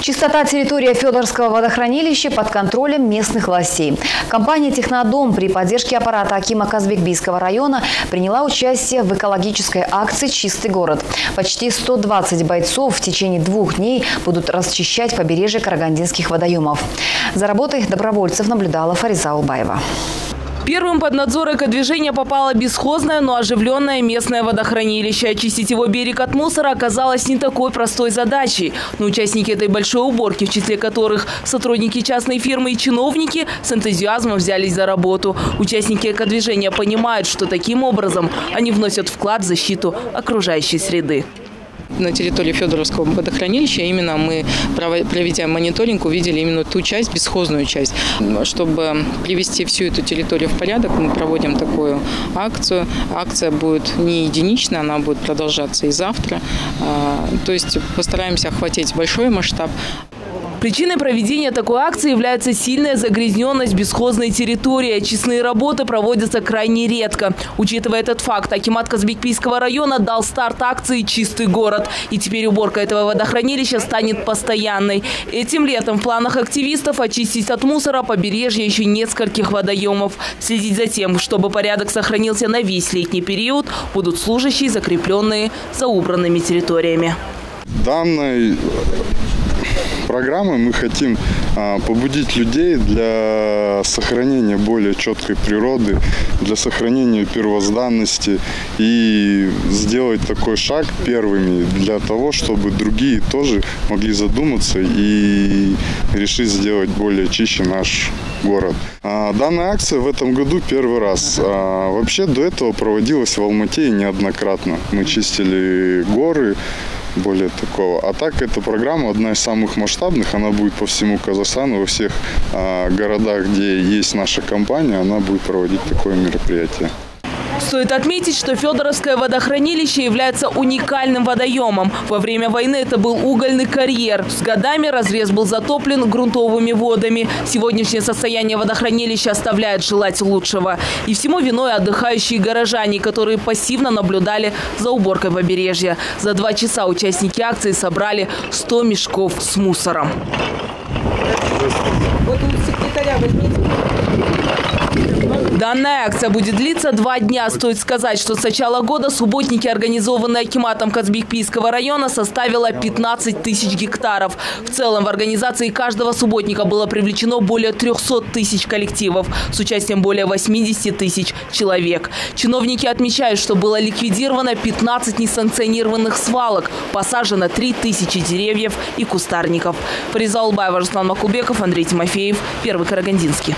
Чистота территории Федорского водохранилища под контролем местных властей. Компания «Технодом» при поддержке аппарата Акима Казбекбийского района приняла участие в экологической акции «Чистый город». Почти 120 бойцов в течение двух дней будут расчищать побережье карагандинских водоемов. За работой добровольцев наблюдала Фариза Улбаева. Первым под надзор экодвижения попало бесхозное, но оживленное местное водохранилище. Очистить его берег от мусора оказалось не такой простой задачей. Но участники этой большой уборки, в числе которых сотрудники частной фирмы и чиновники, с энтузиазмом взялись за работу. Участники экодвижения понимают, что таким образом они вносят вклад в защиту окружающей среды на территории Федоровского водохранилища именно мы, проведя мониторинг, увидели именно ту часть, бесхозную часть. Чтобы привести всю эту территорию в порядок, мы проводим такую акцию. Акция будет не единичная, она будет продолжаться и завтра. А, то есть постараемся охватить большой масштаб. Причиной проведения такой акции является сильная загрязненность бесхозной территории. Очистные работы проводятся крайне редко. Учитывая этот факт, Акимат Казбекпийского района дал старт акции «Чистый город». И теперь уборка этого водохранилища станет постоянной. Этим летом в планах активистов очистить от мусора побережье еще нескольких водоемов. Следить за тем, чтобы порядок сохранился на весь летний период, будут служащие, закрепленные за убранными территориями. Данной программы мы хотим а, побудить людей для сохранения более четкой природы, для сохранения первозданности и сделать такой шаг первыми для того, чтобы другие тоже могли задуматься и решить сделать более чище наш город. А, данная акция в этом году первый раз. А, вообще до этого проводилась в Алмате неоднократно. Мы чистили горы, более такого. А так эта программа одна из самых масштабных, она будет по всему Казахстану, во всех а, городах, где есть наша компания, она будет проводить такое мероприятие. Стоит отметить, что Федоровское водохранилище является уникальным водоемом. Во время войны это был угольный карьер. С годами разрез был затоплен грунтовыми водами. Сегодняшнее состояние водохранилища оставляет желать лучшего. И всему виной отдыхающие горожане, которые пассивно наблюдали за уборкой побережья. За два часа участники акции собрали 100 мешков с мусором. Вот у секретаря возьмите. Данная акция будет длиться два дня. Стоит сказать, что с начала года субботники, организованные Акиматом Казбекпийского района, составила 15 тысяч гектаров. В целом в организации каждого субботника было привлечено более 300 тысяч коллективов с участием более 80 тысяч человек. Чиновники отмечают, что было ликвидировано 15 несанкционированных свалок, посажено 3 тысячи деревьев и кустарников. Фариза Улбаева, Руслан Макубеков, Андрей Тимофеев, Первый Карагандинский.